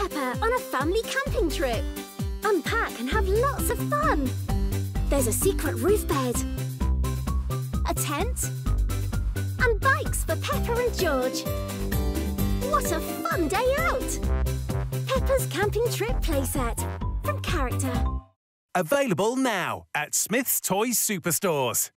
Peppa on a family camping trip. Unpack and have lots of fun. There's a secret roof bed, a tent, and bikes for Peppa and George. What a fun day out! Peppa's Camping Trip playset from Character. Available now at Smyths Toys Superstores.